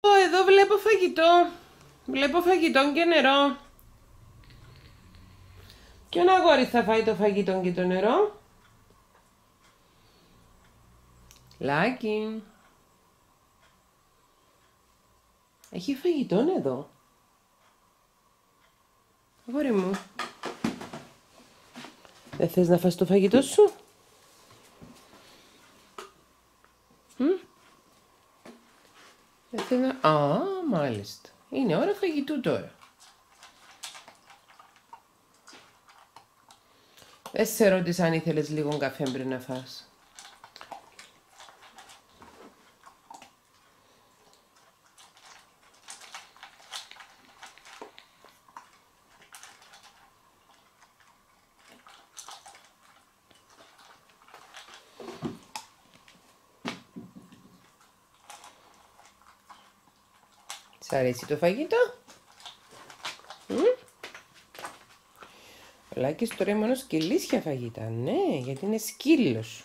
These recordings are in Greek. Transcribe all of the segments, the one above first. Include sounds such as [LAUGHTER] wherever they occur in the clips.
Ω, εδώ βλέπω φαγητό. Βλέπω φαγητό και νερό. Ποιον αγόρι θα φάει το φαγητό και το νερό. Λάκι. Έχει φαγητό εδώ. Αγόρι μου. Δεν θες να φας το φαγητό σου; Μ? Δεν θες να... Α, μάλιστα. Είναι ώρα φαγητού τώρα. Δεν σε ρώτησα αν ήθελες λίγο καφέ πριν να φας. Αρέσει το φαγητό; Μ; Ο Λάκης τώρα είναι μόνο σκυλίσια φαγητά. Ναι, γιατί είναι σκύλος.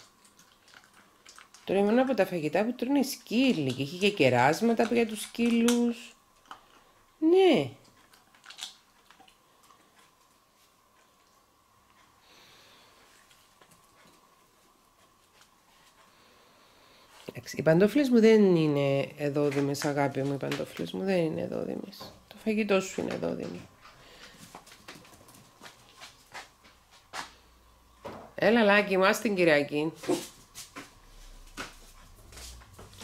Τώρα είναι μόνο από τα φαγητά που τρώνε σκύλοι. Και έχει και κεράσματα για τους σκύλους. Ναι. Εντάξει, οι παντόφλες μου δεν είναι εδόδημες, αγάπη μου, οι παντόφλες μου δεν είναι εδόδημες. Το φαγητό σου είναι εδόδημο. Έλα, Λάκη μου, άσε την Κυριακή.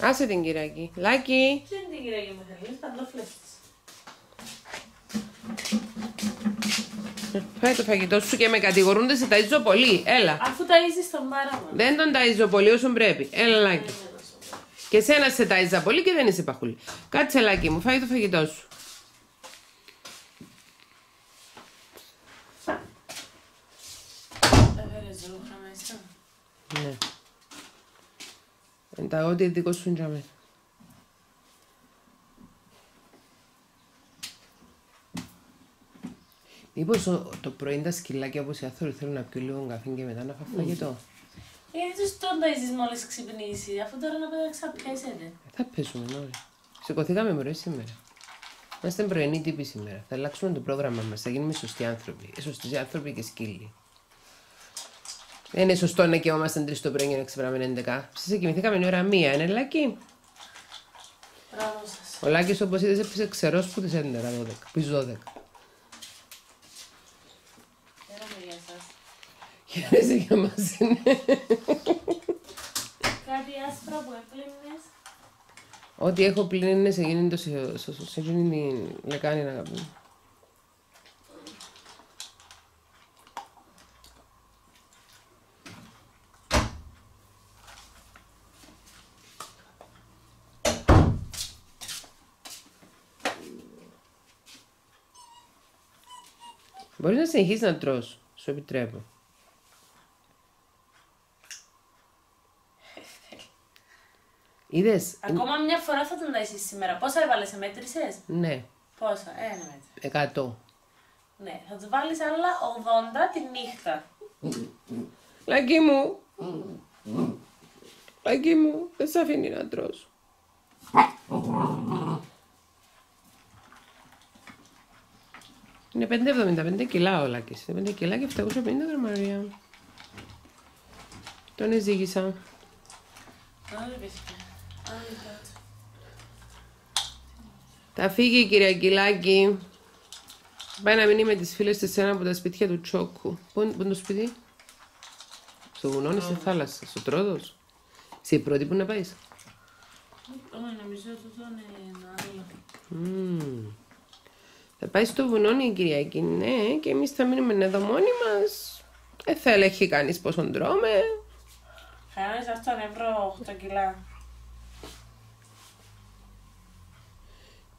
Άσε την Κυριακή. Λάκη. Ποια είναι την κυρία μου, θέλει, παντόφλες της. Φάει το φαγητό σου και με κατηγορούν ότι σε ταΐζω πολύ. Έλα. Αφού ταΐζεις τον πάρα μου. Δεν τον ταΐζω πολύ όσο πρέπει. Έλα, Λάκη. Και εσένα σε ταΐζα πολύ και δεν είσαι παχούλη. Κάτσε, Λάκη μου, φάει το φαγητό σου. Έφερες ρούχα μέσα. Ναι. Εν τα ό,τι δικό σου είναι για μένα. Μήπως ο- το πρωί τα σκυλάκια όπως οι άνθρωποι θέλουν να πιούν λίγο καφέ και μετά να φάνε φαγητό; Γιατί τους τον ταΐζεις μόλις ξυπνήσει, αφού τώρα να πέρα ξαπιέσετε. Ε, Θα πέσουμε όλοι. Σηκωθήκαμε πρωί σήμερα. Είμαστε πρωινοί τύποι σήμερα. Θα αλλάξουμε το πρόγραμμα μας. Θα γίνουμε σωστοί άνθρωποι. Ε, Σωστοί άνθρωποι και σκύλοι. Δεν είναι σωστό να κοιόμαστε τρεις το πρωί για να ξεπεράμε 11. Σας κοιμηθήκαμε η ώρα μία, είναι λάκι. Μπράβο σας. Ο Λάκης όπως είδες έπαιζε ξερός που τις 11, 12, πεις 12. Χαίρεσαι για μας είναι. Κάτι άσπρα που έπλυνες. Ό,τι έχω πλήν είναι σε εκείνη το σε- σε- σε- σε εκείνη την λεκάνη αγάπη μου. Μπορείς να συνεχίσεις να τρως, σου επιτρέπω. Είδες, Ακόμα μια φορά θα τον ταΐσεις σήμερα. Πόσα έβαλες, μέτρησες. ναι, Πόσα, ένα μέτρο. 100. Ναι, θα τους βάλεις άλλα 80 τη νύχτα. Λάκι μου. Λάκι μου, δεν σε αφήνει να τρως. Είναι 5,75 κιλά ο Λάκης. Είναι 5 κιλά και 750 γραμμάρια. Τον εζήγησα. Άντε, παιδιά. Άντε, τότε. Θα φύγει η κυρία Κιλάκη. Πάει να μείνει με τις φίλες της σε ένα από τα σπίτια του Τσόκου. Πού είναι, πού είναι το σπίτι; Στο βουνό ή στη θάλασσα, στο Τρόδος. Είσαι η πρώτη που να πάεις. Όχι, νομίζω ότι αυτό είναι ένα άλλο. Μμμ. Θα πάει στο βουνό η Κυριακή, ναι, και εμείς θα μείνουμε εδώ μόνοι μας. Δεν θα ελέγχει κανείς πόσο τρώμε. Χάνεις αυτόν ευρώ 8 κιλά.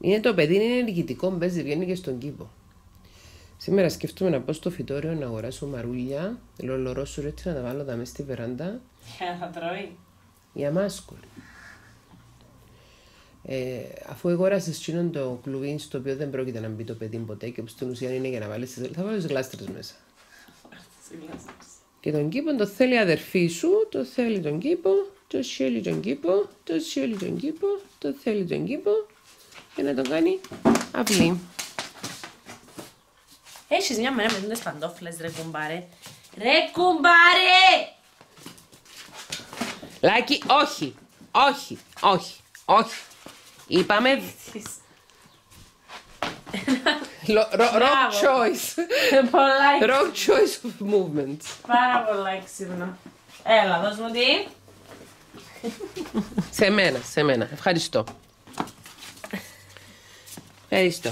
Είναι το παιδί, είναι ενεργητικό, μπέζει, βγαίνει και στον κήπο. Σήμερα σκέφτομαι να πάω στο φυτόριο να αγοράσω μαρούλια, λολορόσου έτσι να τα βάλω εδώ μέσα στη βεράντα Για να τρώει. για μάσκολ. Ε, αφού αγόρασε εκείνον το κλουβί στο οποίο δεν πρόκειται να μπει το παιδί ποτέ και που στην ουσία είναι για να βάλεις θα βάλεις γλάστρες μέσα. Και τον κήπο το θέλει η αδερφή σου, το θέλει τον κήπο, το θέλει τον κήπο, το θέλει τον κήπο, το θέλει τον κήπο. Και να τον κάνει αυλή. Έχεις μια μέρα με τις παντόφλες ρε κουμπάρε. Ρε κουμπάρε! Λάκη, όχι, όχι, όχι, όχι. Είπαμε Lo- ro- wrong Μπράβο. choice. Πολλά Wrong choice of movements. Πάρα πολλά έξυπνα. Έλα, δώσ' μου τι. Σε μένα, σε μένα. Ευχαριστώ. Ευχαριστώ.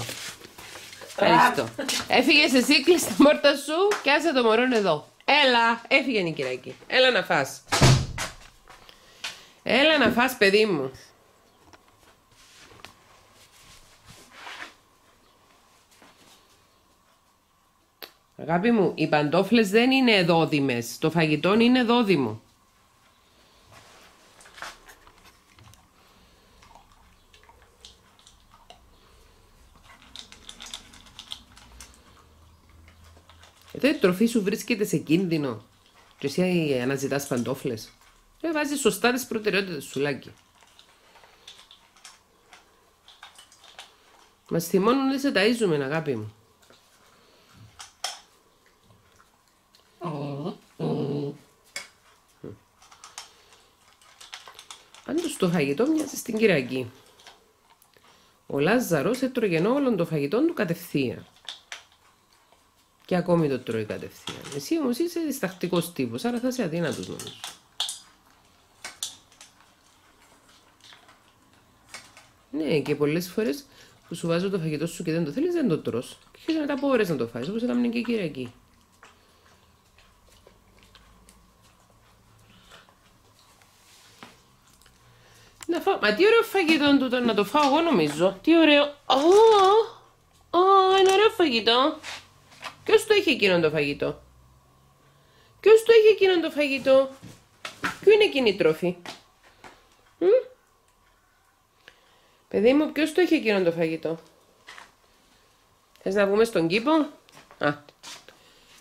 Ευχαριστώ. Έφυγε εσύ, κλείσει την πόρτα σου και άσε το μωρό εδώ. Έλα, έφυγε η Κυριακή. Έλα να φας. Έλα να φας, παιδί μου. Αγάπη μου, οι παντόφλες δεν είναι δόδιμες. Το φαγητό είναι δόδιμο. Εδώ η τροφή σου βρίσκεται σε κίνδυνο. Και εσύ αναζητάς παντόφλες. Δεν βάζεις σωστά τις προτεραιότητες σου, Λάκη. Μας θυμώνουν δεν σε ταΐζουμε, αγάπη μου. Πάντως το φαγητό μοιάζει στην Κυριακή. Ο Λάζαρος έτρωγε όλων το φαγητό του κατευθείαν. Και ακόμη το τρώει κατευθείαν. Εσύ όμως είσαι διστακτικός τύπος, άρα θα είσαι αδύνατος νομίζω. Ναι, και πολλές φορές που σου βάζω το φαγητό σου και δεν το θέλεις, δεν το τρως. Και έχεις μετά από ώρες να το φας, όπως έκαμε και η Κυριακή. Να φάω. Μα τι ωραίο φαγητό τούτο να το φάω εγώ νομίζω. Τι ωραίο. Ω, ω, είναι ωραίο φαγητό. Ποιος το έχει εκείνο το φαγητό; Ποιος το έχει εκείνο το φαγητό; Ποιο είναι εκείνη η τροφή. Μ; Παιδί μου, ποιος το έχει εκείνο το φαγητό; Θες να βγούμε στον κήπο; Α.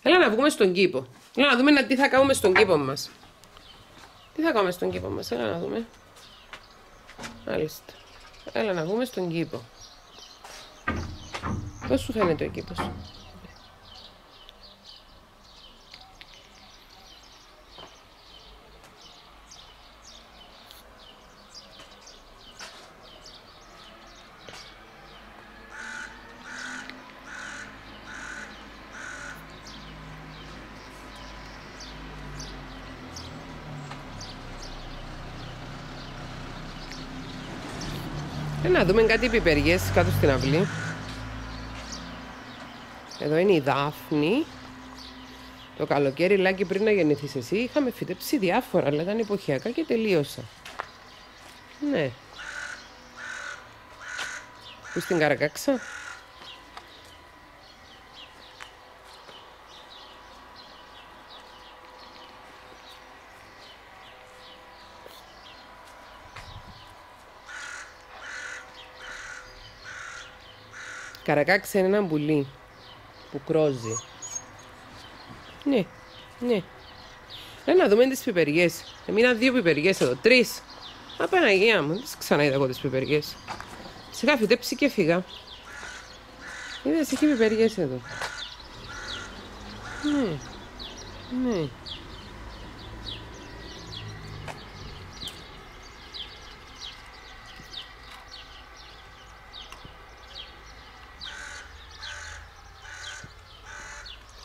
Έλα να βγούμε στον κήπο. Έλα να δούμε να- τι θα κάνουμε στον κήπο μας. Τι θα κάνουμε στον κήπο μας; Έλα να δούμε. Μάλιστα. Έλα να βγούμε στον κήπο. Πώς σου φαίνεται ο κήπος; Να δούμε κάτι πιπεριές κάτω στην αυλή. Εδώ είναι η Δάφνη. Το καλοκαίρι, Λάκη, πριν να γεννηθείς εσύ, είχαμε φυτέψει διάφορα, αλλά ήταν εποχιακά και τελείωσα. Ναι. Πού στην Καρακάξα; Καρακάξα είναι ένα πουλί που κρόζει. Ναι, ναι. Έλα να δούμε τις πιπεριές. Έμειναν δύο πιπεριές εδώ, τρεις. Α, Παναγία μου, δεν τις ξαναείδα εγώ τις πιπεριές. Σιγά φυτέψει και φύγα. Είδες, έχει πιπεριές εδώ. Ναι, ναι.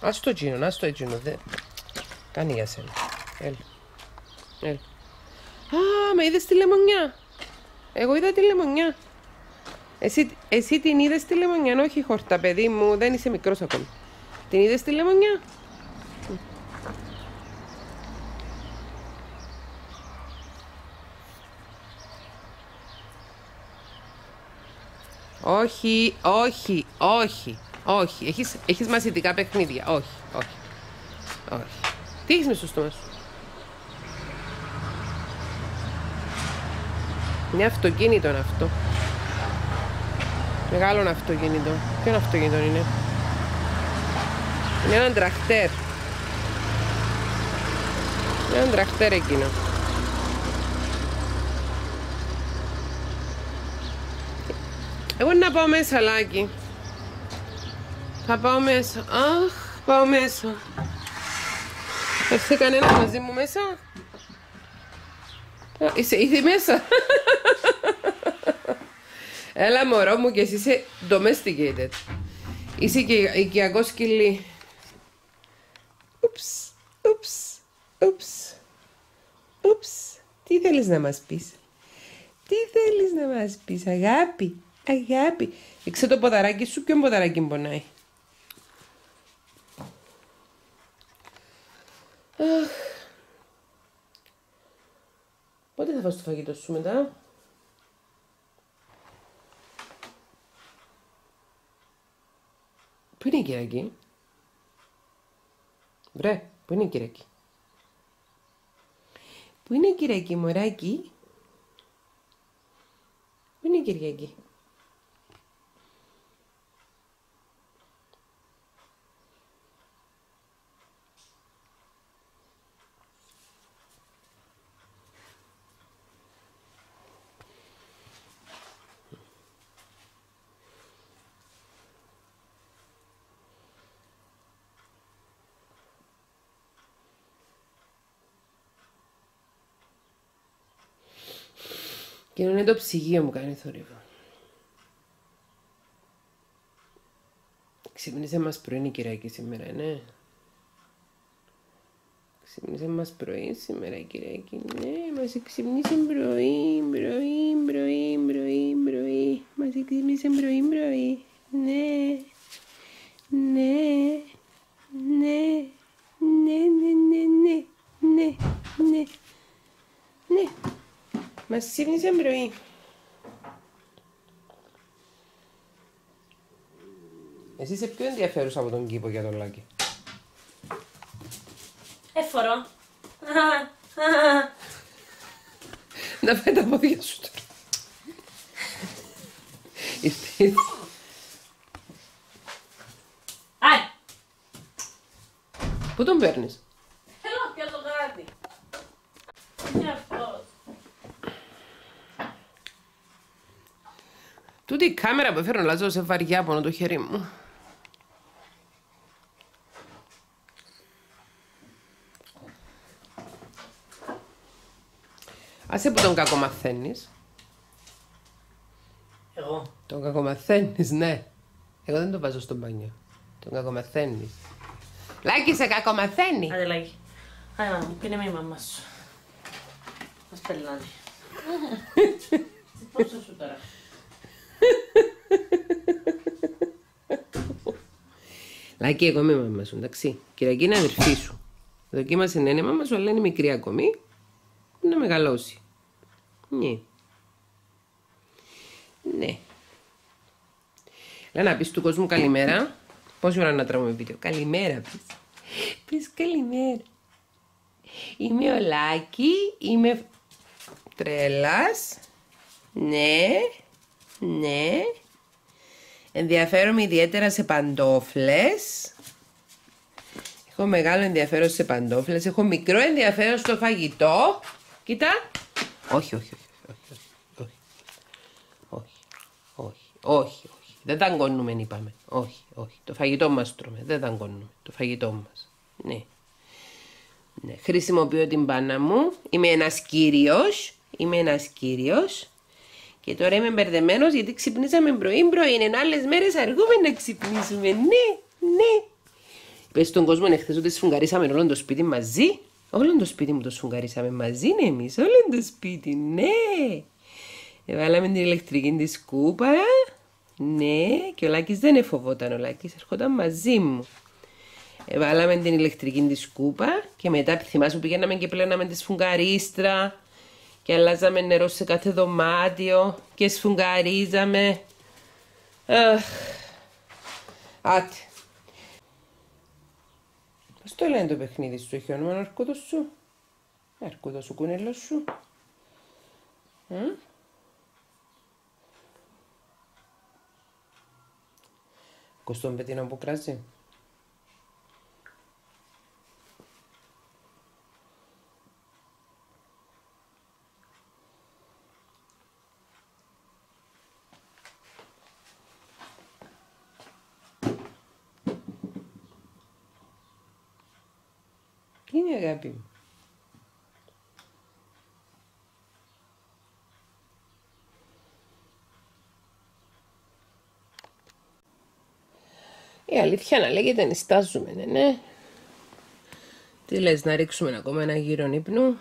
Ας το εκείνο, ας το εκείνο. Δε... Κάνει για σένα. Έλα. Έλα. Α, με είδες τη λεμονιά. Εγώ είδα τη λεμονιά. Εσύ, εσύ την είδες τη λεμονιά, όχι χορτά, παιδί μου, δεν είσαι μικρός ακόμη. Την είδες τη λεμονιά; Όχι, όχι, όχι, όχι. Έχεις, έχεις μαθητικά παιχνίδια. Όχι, όχι, όχι. Τι έχεις μες στο στόμα σου. Είναι αυτοκίνητο είναι αυτό. Μεγάλο αυτοκίνητο. Ποιο αυτοκίνητο είναι; Είναι ένα τραχτέρ. Είναι ένα τραχτέρ εκείνο. Εγώ να πάω μέσα, Λάκη. Θα πάω μέσα. Αχ, πάω μέσα. Έρθε κανένα μαζί μου μέσα; Είσαι ήδη μέσα. Έλα μωρό μου και εσύ είσαι domesticated. Είσαι και οικιακό σκυλί. Ούψ, ούψ, ούψ, ούψ. Τι θέλεις να μας πεις; Τι θέλεις να μας πεις, αγάπη, αγάπη. Ήξε το ποδαράκι σου, ποιον ποδαράκι πονάει; Αχ. Πότε θα φας το φαγητό σου μετά; Πού είναι η Κυριακή; Βρε, πού είναι η Κυριακή; Πού είναι η Κυριακή, μωράκι; Πού είναι η Κυριακή; Και είναι το ψυγείο μου κάνει θόρυβο. Ξύπνησε μας πρωί η Κυριακή σήμερα, ναι. Ξύπνησε μας πρωί σήμερα η Κυριακή, ναι. Μας ξύπνησε πρωί, πρωί, πρωί, πρωί, πρωί. Μας ξύπνησε πρωί, πρωί. Ναι, ναι, ναι, ναι, ναι, ναι, ναι, ναι, ναι, ναι. Μας ξύπνησε πρωί. Εσύ είσαι πιο ενδιαφέρουσα από τον κήπο για τον Λάκη. Έφορο. Να φάει τα πόδια σου τώρα. Ήρθε. Άι! Πού τον παίρνεις; Θέλω να πιάσω κάτι. Είναι αυτός. Τούτη η κάμερα που έφερε ο Λάζο σε βαριά πόνο το χέρι μου. Άσε που τον κακομαθαίνεις. Εγώ. Τον κακομαθαίνεις, ναι. Εγώ δεν τον βάζω στο μπάνιο. Τον κακομαθαίνεις. Λάκη σε κακομαθαίνει. Άντε λάγι. Άντε μάνα μου, πίνε με η μαμά σου. Μας πελάνει. [LAUGHS] Πόσο σου τώρα. Λάκη, εγώ είμαι η μαμά σου, εντάξει. Κυριακή είναι αδερφή σου. Δοκίμασε να είναι η μαμά σου, αλλά είναι μικρή ακόμη. Να μεγαλώσει. Ναι. Ναι. Λέει να πεις του κόσμου καλημέρα. Πόση ώρα να τραβούμε βίντεο; Καλημέρα πεις. Πεις καλημέρα. Είμαι ο Λάκη, είμαι τρέλας. Ναι, ναι. Ενδιαφέρομαι ιδιαίτερα σε παντόφλες. Έχω μεγάλο ενδιαφέρον σε παντόφλες. Έχω μικρό ενδιαφέρον στο φαγητό. Κοίτα. Όχι, όχι, όχι. Όχι, όχι, όχι, όχι, όχι. Δεν δαγκώνουμε, είπαμε. Όχι, όχι. Το φαγητό μας τρώμε. Δεν δαγκώνουμε. Το φαγητό μας. Ναι. ναι. Χρησιμοποιώ την μπάνα μου. Είμαι ένας κύριος. Είμαι ένας κύριος. Και τώρα είμαι μπερδεμένος γιατί ξυπνήσαμε πρωί-πρωί. Είναι άλλες μέρες αργούμε να ξυπνήσουμε. Ναι, ναι. Πες στον κόσμο εχθές ότι σφουγγαρίσαμε όλο το σπίτι μαζί. Όλο το σπίτι μου το σφουγγαρίσαμε μαζί, ναι, εμείς. Όλο το σπίτι, ναι. Βάλαμε την ηλεκτρική της σκούπα. Ναι, και ο Λάκης δεν εφοβόταν. Ο Λάκης ερχόταν μαζί μου. Βάλαμε την ηλεκτρική της σκούπα και μετά θυμάσαι που πηγαίναμε και πλέναμε τη σφουγγαρίστρα και αλλάζαμε νερό σε κάθε δωμάτιο και σφουγγαρίζαμε. Αχ. Άτε. Πώς το λένε το παιχνίδι σου, έχει όνομα αρκούδος σου; Αρκούδος σου, κουνέλος σου. Μ; Ακούς τον πετίνο που κράζει. αγάπη μου. Η αλήθεια να λέγεται νιστάζουμε, ναι, ναι. Τι λες, να ρίξουμε ακόμα ένα γύρο ύπνου;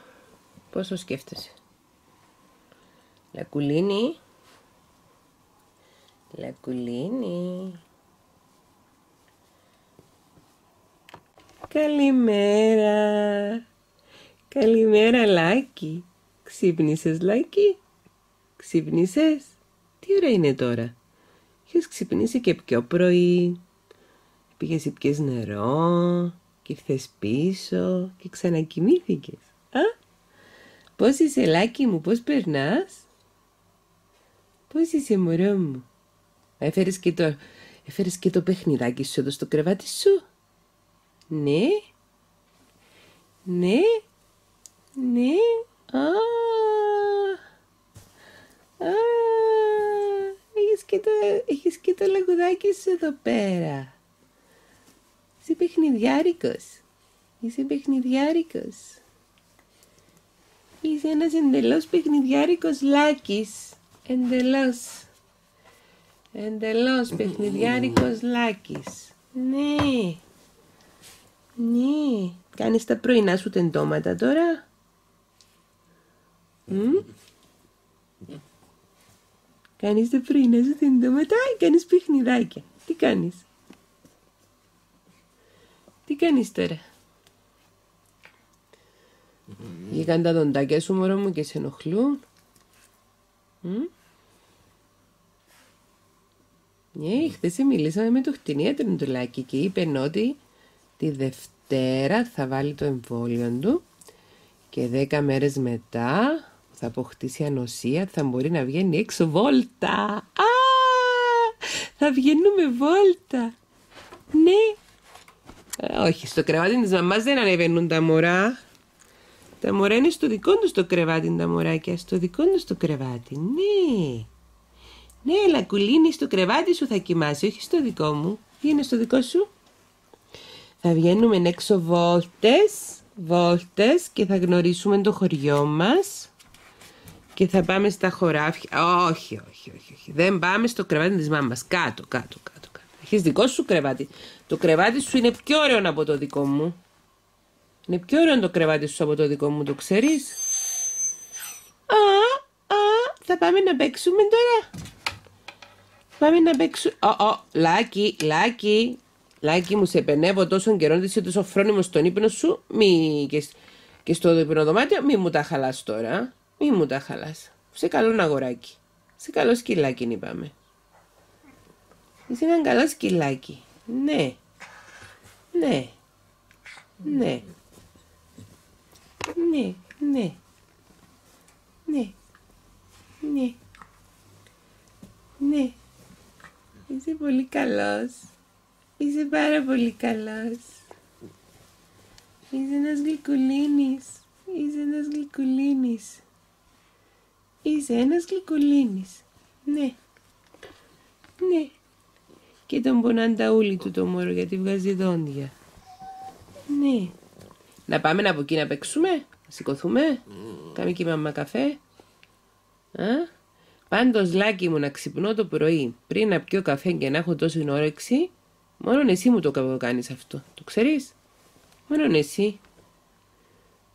Πόσο σκέφτεσαι; Λακουλίνη. Λακουλίνη. Καλημέρα. Καλημέρα, Λάκη. Ξύπνησες, Λάκη; Ξύπνησες; Τι ώρα είναι τώρα; Είχες ξυπνήσει και πιο πρωί; Πήγες πιες νερό και ήρθες πίσω και ξανακοιμήθηκες. Α, πώς είσαι Λάκη μου, πώς περνάς; Πώς είσαι μωρό μου; Έφερες και το, έφερες και το παιχνιδάκι σου εδώ στο κρεβάτι σου; Ναι. Ναι. Ναι. Α. Α. Έχεις και το, έχεις και το λαγουδάκι σου εδώ πέρα. Είσαι παιχνιδιάρικος. Είσαι παιχνιδιάρικος. Είσαι ένας εντελώς παιχνιδιάρικος λάκης. Εντελώς. Εντελώς παιχνιδιάρικος λάκης. Ναι. Ναι. Κάνεις τα πρωινά σου τεντώματα τώρα. Μ; Κάνεις τα πρωινά σου τεντώματα ή κάνεις παιχνιδάκια. Τι κάνεις; Τι κάνεις τώρα; Βγήκαν τα δοντάκια σου μωρό μου και σε ενοχλούν. Ναι, χθες μιλήσαμε με το χτινίατρο του Λάκη και είπε ότι τη Δευτέρα θα βάλει το εμβόλιο του και δέκα μέρες μετά θα αποκτήσει ανοσία, θα μπορεί να βγαίνει έξω βόλτα. Α, θα βγαίνουμε βόλτα. Ναι. Ε, όχι, στο κρεβάτι της μαμάς δεν ανεβαίνουν τα μωρά. Τα μωρά είναι στο δικό τους το κρεβάτι τα μωράκια, στο δικό τους το κρεβάτι. Ναι. Ναι, λακουλίνη στο κρεβάτι σου θα κοιμάσαι, όχι στο δικό μου. Τι είναι στο δικό σου; Θα βγαίνουμε έξω βόλτες, βόλτες και θα γνωρίσουμε το χωριό μας και θα πάμε στα χωράφια. Όχι, όχι, όχι, όχι. Δεν πάμε στο κρεβάτι της μάμας. Κάτω, κάτω, κάτω. Κάτω. Έχεις δικό σου κρεβάτι. Το κρεβάτι σου είναι πιο ωραίο από το δικό μου. Είναι πιο ωραίο το κρεβάτι σου από το δικό μου, το ξέρεις; Α, α, θα πάμε να παίξουμε τώρα. Πάμε να παίξουμε. Ω, ω, λάκι, λάκι, Λάκι μου, σε πενεύω τόσο καιρό, είσαι τόσο φρόνιμος στον ύπνο σου, μη και, και στο υπνοδωμάτιο, μη μου τα χαλάς τώρα. Μη μου τα χαλάς. Σε καλό αγοράκι. Σε καλό σκυλάκι είπαμε. Είσαι ένα καλό σκυλάκι. Ναι. Ναι. Ναι. Ναι. Ναι. Ναι. Ναι. Ναι. Είσαι πολύ καλός. Είσαι πάρα πολύ καλός. Είσαι ένας γλυκουλίνης. Είσαι ένας γλυκουλίνης. Είσαι ένας γλυκουλίνης. Ναι. Ναι. Και τον πονάν τα ούλη του το μωρό γιατί βγάζει δόντια. Ναι. Να πάμε από εκεί να παίξουμε. Να σηκωθούμε. Mm. Κάμε και μαμά καφέ. Α; Πάντως λάκι μου να ξυπνώ το πρωί πριν να πιω καφέ και να έχω τόση όρεξη Μόνο εσύ μου το κάνεις αυτό. Το ξέρεις; Μόνο εσύ.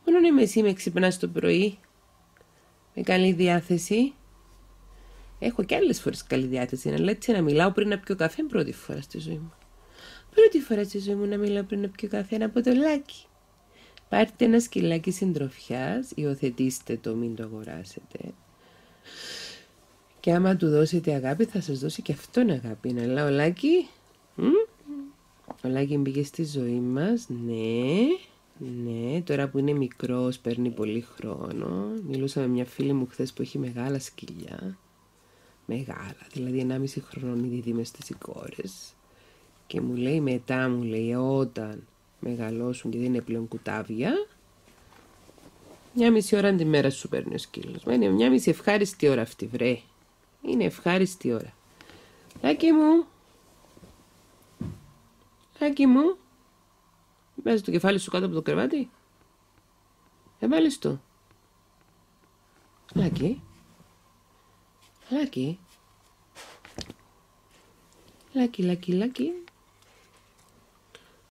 Μόνο είμαι εσύ με ξυπνάς το πρωί. Με καλή διάθεση. Έχω και άλλες φορές καλή διάθεση, αλλά έτσι να μιλάω πριν να πιω καφέ πρώτη φορά στη ζωή μου. Πρώτη φορά στη ζωή μου να μιλάω πριν να πιω καφέ από το λάκι. Πάρτε ένα σκυλάκι συντροφιάς, υιοθετήστε το, μην το αγοράσετε. Και άμα του δώσετε αγάπη, θα σας δώσει και αυτόν αγάπη. Να λέω, Λάκη, ο Λάκη μπήκε στη ζωή μας, ναι, ναι, τώρα που είναι μικρός παίρνει πολύ χρόνο. Μιλούσα με μια φίλη μου χθες που έχει μεγάλα σκυλιά. Μεγάλα, δηλαδή 1,5 χρόνο ήδη με στις κόρες. Και μου λέει μετά, μου λέει, όταν μεγαλώσουν και δεν είναι πλέον κουτάβια, μια μισή ώρα τη μέρα σου παίρνει ο σκύλος. Μα είναι μια μισή ευχάριστη ώρα αυτή, βρε. Είναι ευχάριστη ώρα. Λάκη μου, Άκη μου, βάζεις το κεφάλι σου κάτω από το κρεβάτι. Έβαλες το. Λάκι. Λάκι. Λάκι, λάκι, λάκι.